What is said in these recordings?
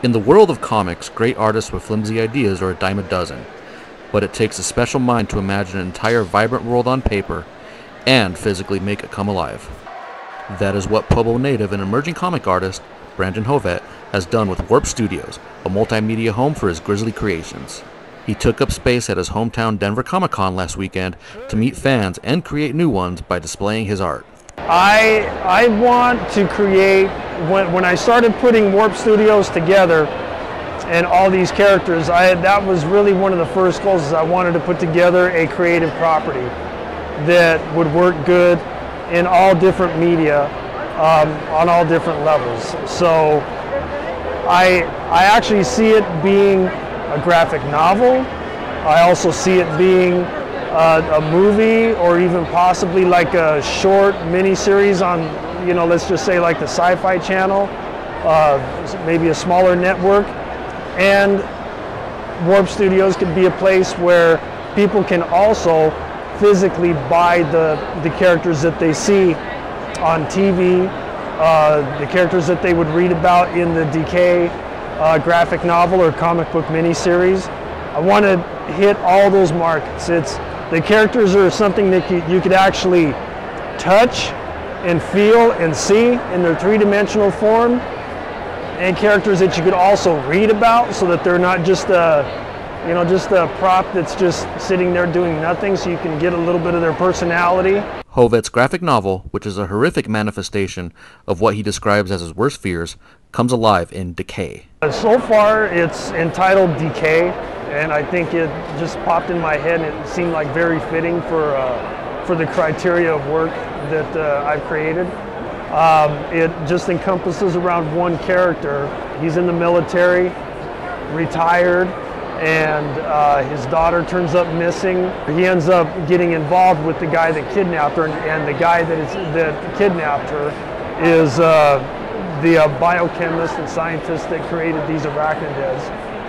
In the world of comics, great artists with flimsy ideas are a dime a dozen, but it takes a special mind to imagine an entire vibrant world on paper and physically make it come alive. That is what Pueblo native and emerging comic artist Brandon Hovet has done with Worped Studios, a multimedia home for his grisly creations. He took up space at his hometown Denver Comic Con last weekend to meet fans and create new ones by displaying his art. I, I want to create, when, when I started putting Worped Studios together and all these characters, I, that was really one of the first goals is I wanted to put together a creative property that would work good in all different media um, on all different levels. So I, I actually see it being a graphic novel. I also see it being uh, a movie or even possibly like a short mini series on, you know, let's just say like the Sci-Fi Channel, uh, maybe a smaller network. And Worped Studios could be a place where people can also physically buy the, the characters that they see on TV, uh, the characters that they would read about in the Decay uh, graphic novel or comic book miniseries. I want to hit all those markets. It's the characters are something that you could actually touch and feel and see in their three-dimensional form, and characters that you could also read about, so that they're not just a you know, just a prop that's just sitting there doing nothing so you can get a little bit of their personality. Hovet's graphic novel, which is a horrific manifestation of what he describes as his worst fears, comes alive in Decay. So far, it's entitled Decay, and I think it just popped in my head and it seemed like very fitting for, uh, for the criteria of work that uh, I've created. Um, it just encompasses around one character. He's in the military, retired, and uh, his daughter turns up missing. He ends up getting involved with the guy that kidnapped her, and, the guy that, is, that kidnapped her is uh, the uh, biochemist and scientist that created these arachnids.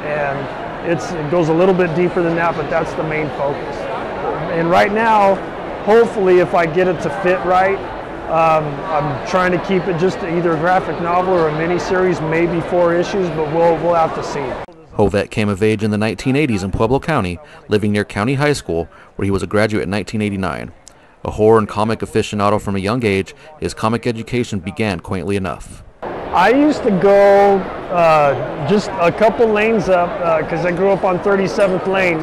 And it's, it goes a little bit deeper than that, but that's the main focus. And right now, hopefully, if I get it to fit right, um, I'm trying to keep it just either a graphic novel or a mini series, maybe four issues, but we'll, we'll have to see. Hovet came of age in the 1980s in Pueblo County, living near County High School, where he was a graduate in 1989. A horror and comic aficionado from a young age, his comic education began quaintly enough. I used to go uh, just a couple lanes up because uh, I grew up on 37th Lane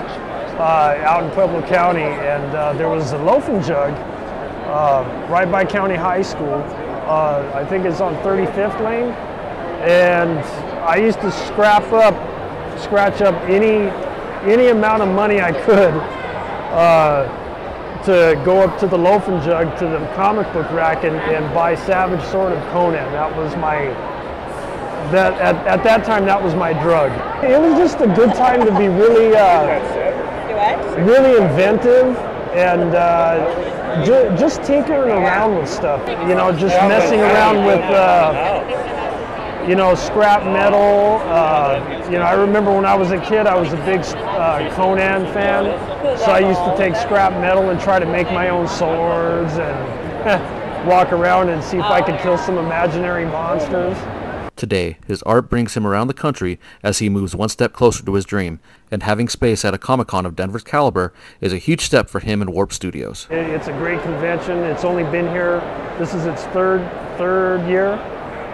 out in Pueblo County, and uh, there was a Loaf 'N Jug uh, right by County High School. Uh, I think it's on 35th Lane, and I used to scrap up scratch up any any amount of money I could uh, to go up to the Loaf 'N Jug to the comic book rack and, and buy Savage Sword of Conan. That was my that at, at that time that was my drug. It was just a good time to be really uh, really inventive and uh, ju just tinkering around with stuff. You know, just messing around with. Uh, you know, scrap metal. Uh, you know, I remember when I was a kid, I was a big uh, Conan fan, so I used to take scrap metal and try to make my own swords and walk around and see if I could kill some imaginary monsters. Today, his art brings him around the country as he moves one step closer to his dream, and having space at a Comic Con of Denver's caliber is a huge step for him and Worped Studios. It's a great convention. It's only been here. This is its third third year,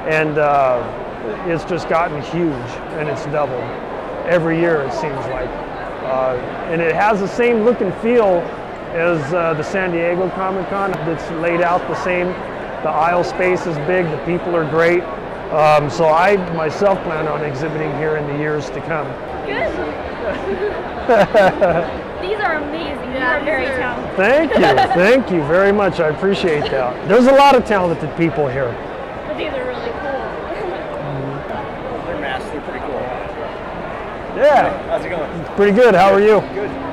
and uh, it's just gotten huge and it's doubled every year it seems like. Uh, and it has the same look and feel as uh, the San Diego Comic Con it's laid out the same. The aisle space is big. The people are great um, so I myself plan on exhibiting here in the years to come good these are amazing you are very talented thank you thank you very much I appreciate that there's a lot of talented people here but these are really cool. Their masks are pretty cool. Yeah. How's it going? Pretty good. How are you? Good.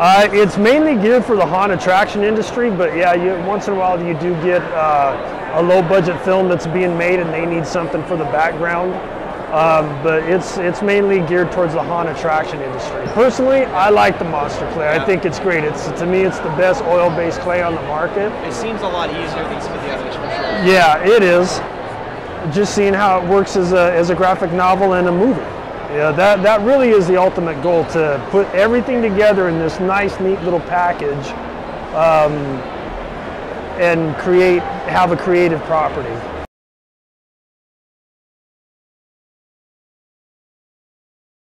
Uh, it's mainly geared for the haunt attraction industry, but yeah, you, once in a while you do get uh, a low budget film that's being made and they need something for the background. Um, but it's it's mainly geared towards the haunt attraction industry. Personally, I like the monster clay. Yeah. I think it's great. It's to me, it's the best oil-based clay on the market. It seems a lot easier than some of the others for sure. Yeah, it is. just seeing how it works as a, as a graphic novel and a movie. Yeah, that, that really is the ultimate goal to put everything together in this nice, neat little package um, and create, have a creative property.